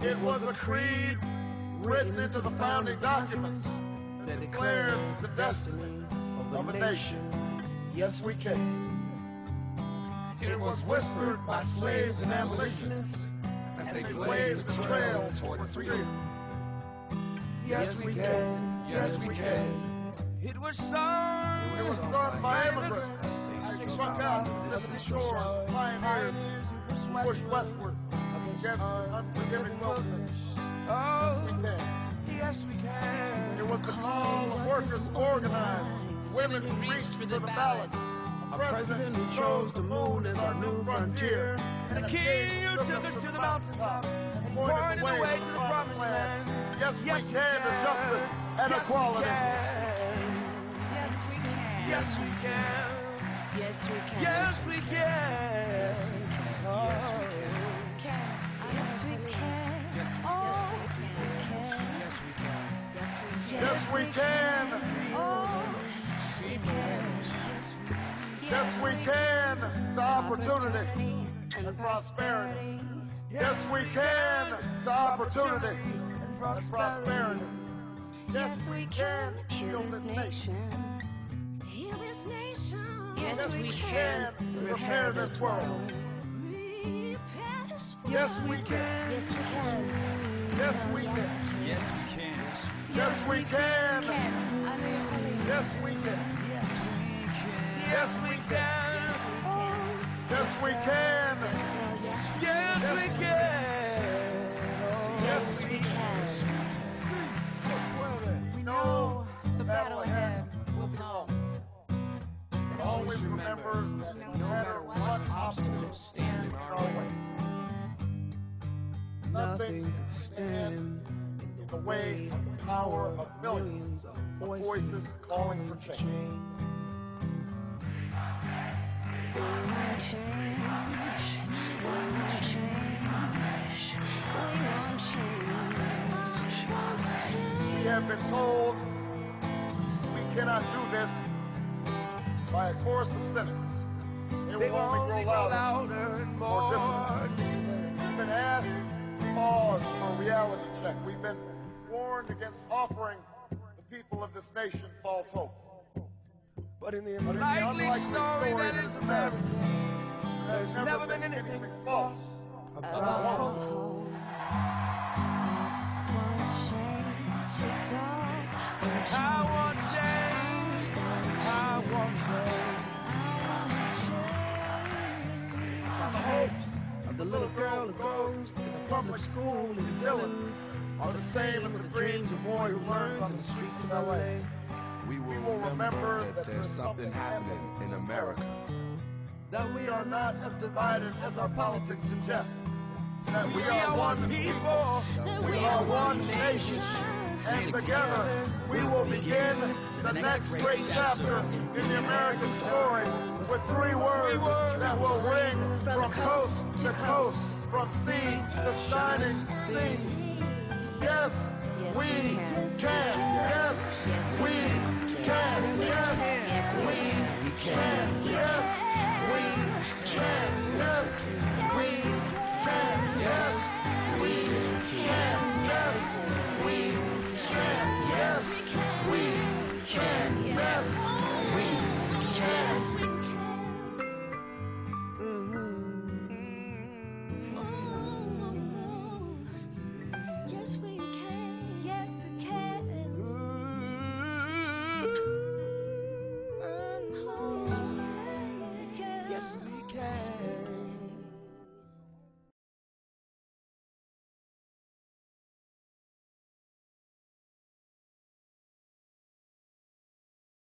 It was a creed written into the founding documents that declared the destiny of a nation. Yes, we can. It was whispered by slaves and abolitionists as they blazed the trail toward freedom. Yes, we can. Yes, we can. It was sung. It was sung by immigrants struck out from the shores, pioneers pushed westward against an unforgiving wilderness. Yes, we can. Yes, we can. It was the call of workers organized, women who reached for the ballots, a president who chose the moon as our new frontier, And the king who took us to the mountaintop and pointed the way to the promised land. Yes, we can to justice and equality. Yes, we can. Yes, we can. Yes, we can. Yes, we can. Yes, we can. Yes, we can. Yes, we can. Yes, we can to opportunity and prosperity. Yes, we can The opportunity and prosperity. Yes, we can heal this nation. Heal this nation. Yes, we can repair this world. Repair this world. Yes, we can. Yes, we can. Yes, we can. Yes, we can. Yes, we can. Can. I know you're calling. Yes, we can. Yes, we can. Yes, we can. Yes, we can. Yes, we can. Yes, well, yes, Yes, we can. Yes, we can. We know the battle ahead will be long. But always remember that no matter what obstacles stand in our way, nothing can stand in the way of the power of millions of voices calling for change. We want change. We want change. We want change. We have been told we cannot do this by a chorus of cynics. They will only grow louder. louder and more more disciplined. We've been asked pause for a reality check. We've been warned against offering the people of this nation false hope. But in the But in the unlikely unlikely story that is America, There's never been anything false about hope. Want change is all. Want I want change. The little girl who goes to the public school in Dillon are the same as the dreams of boy who learns on the streets of L.A. We will, We will remember that there's something happening in America. That we are not as divided as our politics suggest. That we We are are one people. people. We are one nation. And together we will begin the next great chapter in the American story with three words that will ring from coast to coast, from sea to shining sea. Yes, we can. Yes, we can. Yes, we can. Yes, we can. Yes, we can. Yes.